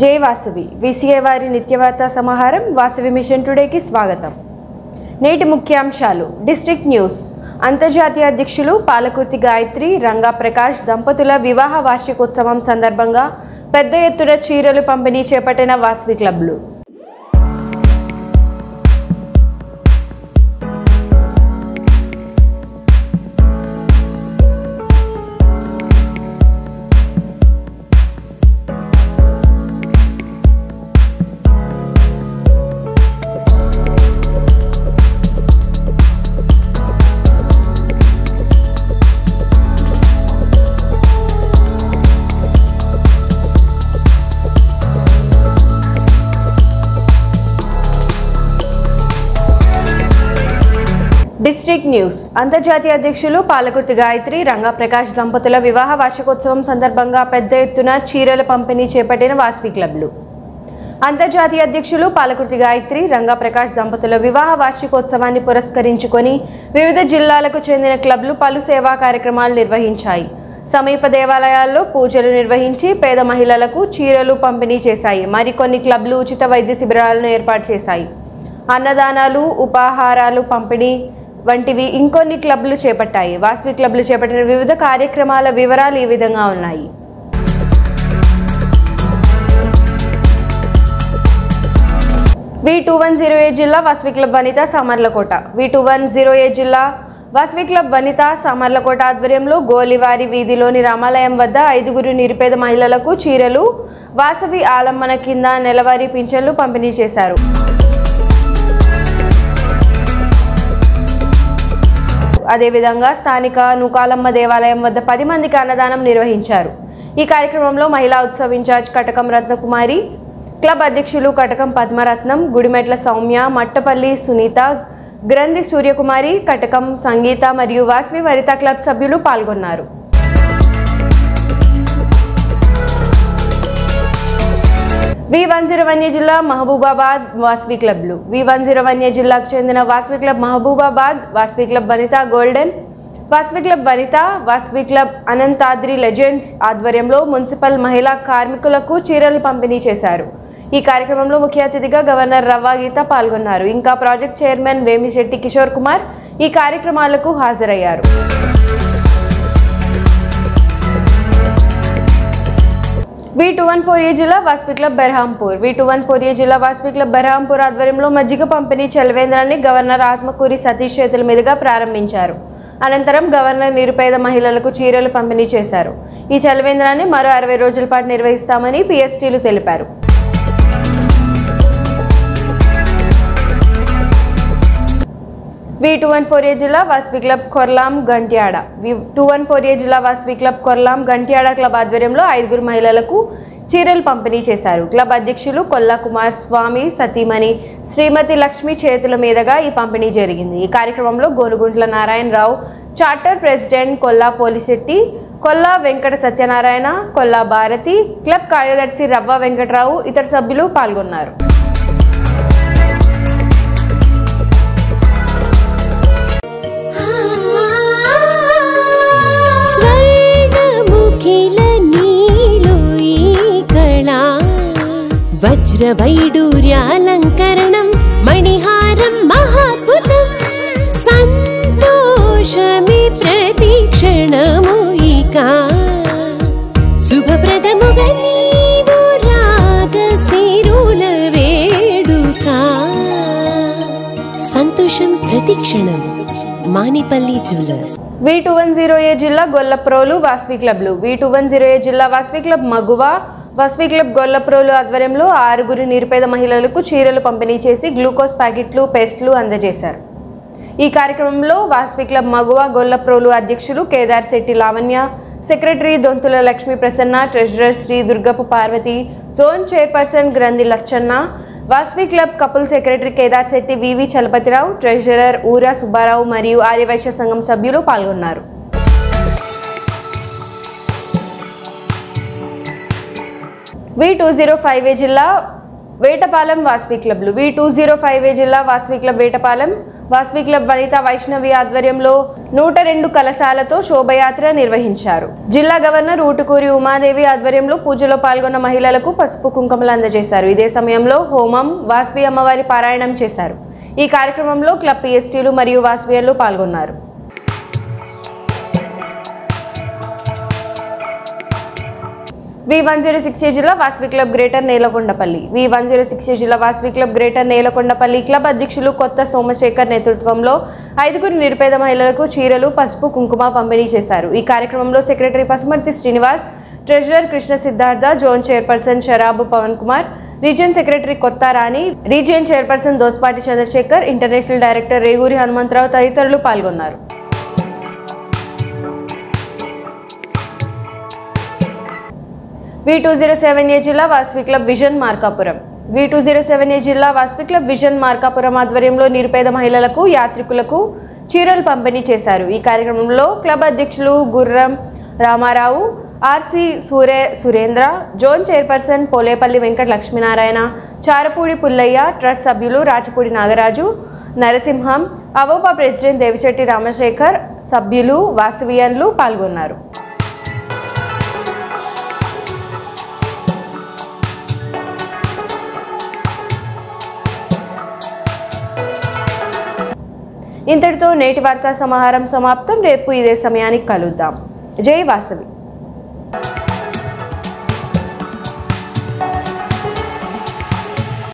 జై వాసవి విసిఏ వారి నిత్యవార్తా సమాహారం వాసవి మిషన్ టుడేకి స్వాగతం. నేటి ముఖ్యాంశాలు. District news. అంతర్జాతీయ అధ్యక్షులు పాలకుర్తి గాయత్రి రంగా ప్రకాష్ దంపతుల వివాహ వార్షికోత్సవం సందర్భంగా పెద్ద ఎత్తున చీరలు పంపిణీ చేపట్టిన వాసవి క్లబ్లు. District news. అంతర్జాతీయ అధ్యక్షులు పాలకుర్తి గాయత్రి రంగప్రకాష్ దంపతుల వివాహ వార్షికోత్సవం సందర్భంగా పెద్ద ఎత్తున చీరల పంపిణీ చేపట్టిన వాస్వి క్లబ్లు. అంతర్జాతీయ అధ్యక్షులు పాలకుర్తి గాయత్రి రంగప్రకాష్ దంపతుల వివాహ వార్షికోత్సవాన్ని పురస్కరించుకొని వివిధ జిల్లాలకు చెందిన క్లబ్లు పలు సేవా కార్యక్రమాలు నిర్వహించాయి. సమీప దేవాలయాల్లో పూజలు నిర్వహించి పేద మహిళలకు చీరలు పంపిణీ చేశాయి. మరికొన్ని క్లబ్లు ఉచిత వైద్య శిబిరాలను ఏర్పాటు చేశాయి. అన్నదానాలు ఉపాహారాలు పంపిణీ వంటివి ఇంకొన్ని క్లబ్లు చేపట్టాయి. వాసవి క్లబ్లు చేపట్టిన వివిధ కార్యక్రమాల వివరాలు ఈ విధంగా ఉన్నాయి. V two one zero A జిల్లా Vasavi club Vanitha Samarlakota. V two one zero A జిల్లా వాసవి క్లబ్ వనిత సామర్లకోట ఆధ్వర్యంలో గోలివారి వీధిలోని రామాలయం వద్ద ఐదుగురు నిరుపేద మహిళలకు చీరలు వాసవి ఆలంబన కింద నెలవారీ పింఛన్లు పంపిణీ చేశారు. అదేవిధంగా స్థానిక నూకాలమ్మ దేవాలయం వద్ద పది మందికి అన్నదానం నిర్వహించారు. ఈ కార్యక్రమంలో మహిళా ఉత్సవ ఇన్ఛార్జ్ కటకం రత్నకుమారి క్లబ్ అధ్యక్షులు కటకం పద్మరత్నం గుడిమెట్ల సౌమ్య మట్టపల్లి సునీత గ్రంథి సూర్యకుమారి కటకం సంగీత మరియు వాసవి వరిత క్లబ్ సభ్యులు పాల్గొన్నారు. వి వన్ జీరో వన్య జిల్లా మహబూబాబాద్ వాస్వి క్లబ్లు. వి వన్ జీరో వన్య జిల్లాకు చెందిన Vasavi club Mahabubabad Vasavi club Vanitha golden Vasavi club Vanitha Vasavi club Anantadri legends ఆధ్వర్యంలో మున్సిపల్ మహిళా కార్మికులకు చీరలు పంపిణీ చేశారు. ఈ కార్యక్రమంలో ముఖ్య అతిథిగా గవర్నర్ రవ్వా గీత పాల్గొన్నారు. ఇంకా ప్రాజెక్ట్ చైర్మన్ వేమిశెట్టి కిషోర్ కుమార్ ఈ కార్యక్రమాలకు హాజరయ్యారు. V two one four A జిల్లా Vasavi club Berhampur. V two one four A జిల్లా వాస్పి క్లబ్ బెర్హాంపూర్ ఆధ్వర్యంలో మజ్జిగ పంపిణీ చలవేంద్రాన్ని గవర్నర్ ఆత్మకూరి సతీష్ చేతుల మీదుగా ప్రారంభించారు. అనంతరం గవర్నర్ నిరుపేద మహిళలకు చీరలు పంపిణీ చేశారు. ఈ చలవేంద్రాన్ని మరో అరవై రోజుల పాటు నిర్వహిస్తామని పిఎస్టీలు తెలిపారు. V two one four A జిల్లా Vasavi club Korlam Gantyada. V two one four A జిల్లా వాసవి క్లబ్ కొర్లాం గంట్యాడ క్లబ్ ఆధ్వర్యంలో ఐదుగురు మహిళలకు చీరలు పంపిణీ చేశారు. క్లబ్ అధ్యక్షులు కొల్లా కుమార్ స్వామి సతీమణి శ్రీమతి లక్ష్మి చేతుల మీదుగా ఈ పంపిణీ జరిగింది. ఈ కార్యక్రమంలో Gonuguntla Narayanarao charter president Kolla Polisetty Kolla Venkata Satyanarayana Kolla Bharathi club కార్యదర్శి రవ్వ వెంకటరావు ఇతర సభ్యులు పాల్గొన్నారు. వజ్రవైడూర్యాలంకరణం మణిహారం మహాద్భుతం సంతోషమి ప్రతిక్షణము ఇక శుభప్రదముగా వేడుక సంతోషం ప్రతిక్షణం Manipalli jewellers V two one zero A జిల్లా Gollaprolu Vasavi క్లబ్లు V two one zero A జిల్లా వాస్వి క్లబ్ మగువ వాస్వి క్లబ్ గొల్లప్రోలు ఆధ్వర్యంలో ఆరుగురు నిరుపేద మహిళలకు చీరలు పంపిణీ చేసి గ్లూకోజ్ ప్యాకెట్లు పేస్ట్లు అందజేశారు. ఈ కార్యక్రమంలో వాస్వి క్లబ్ మగువ గొల్లప్రోలు అధ్యక్షులు Kedar Shetty Lavanya secretary Donthula Lakshmi Prasanna treasurer Shri Durgapu Parvathi zone chairperson Granthi Lachanna Vasavi club couple secretary Kedar Shetty V V Chalapathirao treasurer Oora Subbarao మరియు ఆర్యవైశ్య సంఘం సభ్యులు పాల్గొన్నారు. V two zero five A జిల్లా Vetapalem Vasavi క్లబ్లు. V two zero five A జిల్లా Vasavi club Vetapalem. Vasavi club Vanitha Vaishnavi ఆధ్వర్యంలో నూట రెండు కలశాలతో శోభయాత్ర నిర్వహించారు. జిల్లా గవర్నర్ ఊటుకూరి ఉమాదేవి ఆధ్వర్యంలో పూజలో పాల్గొన్న మహిళలకు పసుపు కుంకుమలు అందజేశారు. ఇదే సమయంలో హోమం వాస్వి అమ్మవారి పారాయణం చేశారు. ఈ కార్యక్రమంలో క్లబ్ పిఎస్టీలు మరియు వాస్వియన్లు పాల్గొన్నారు. V one zero six A జిల్లా Vasavi club greater Nelakondapalli. V one zero six A జిల్లా Vasavi club greater Nelakondapalli club అధ్యక్షులు కొత్త సోమశేఖర్ నేతృత్వంలో ఐదుగురు నిరుపేద మహిళలకు చీరలు పసుపు కుంకుమ పంపిణీ చేశారు. ఈ కార్యక్రమంలో secretary Pasumarthi Srinivas treasurer Krishna Siddhartha zone chairperson Sharabu Pavan Kumar region secretary Kotha Rani region chairperson Dospati Chandrashekar international director Reguri Hanumantharao తదితరులు పాల్గొన్నారు. V two zero seven A జిల్లా Vasavi club vision Markapuram. V two zero seven A జిల్లా Vasavi club vision Markapuram ఆధ్వర్యంలో నిరుపేద మహిళలకు యాత్రికులకు చీరలు పంపిణీ చేశారు. ఈ కార్యక్రమంలో క్లబ్ అధ్యక్షులు Gurram Ramarao RC Sure Surendra zone chairperson Polepalli Venkata Lakshminarayana Charapudi Pullaiah trust సభ్యులు రాచపూడి నాగరాజు నరసింహం అవోపా ప్రెసిడెంట్ దేవిశెట్టి రామశేఖర్ సభ్యులు వాసవియన్లు పాల్గొన్నారు. ఇంతటితో నేటి వార్తా సమాహారం సమాప్తం. రేపు ఇదే సమయానికి కలుద్దాం. జై వాసవి.